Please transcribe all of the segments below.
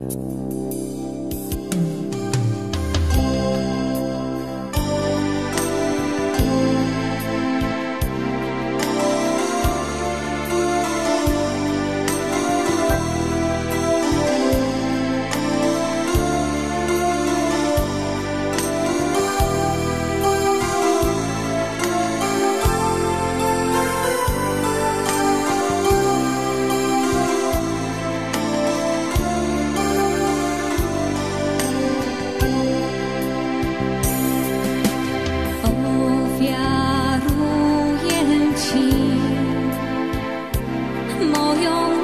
you your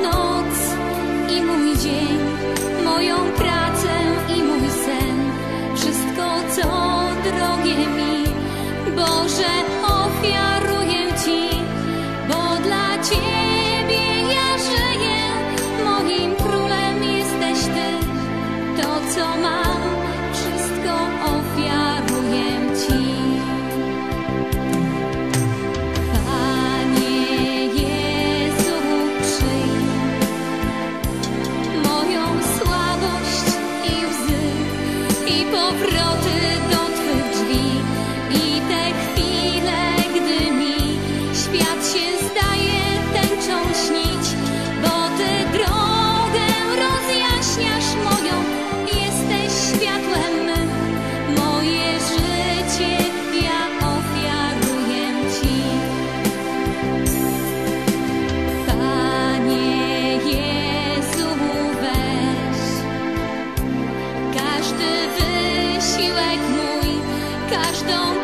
don't